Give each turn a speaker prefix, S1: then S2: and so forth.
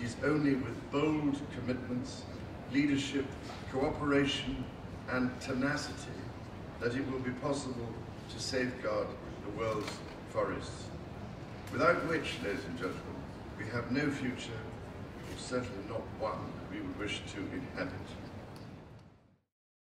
S1: it is only with bold commitments, leadership, cooperation and tenacity that it will be possible to safeguard the world's forests. Without which, ladies and gentlemen, we have no future, or certainly not one we would wish to inhabit.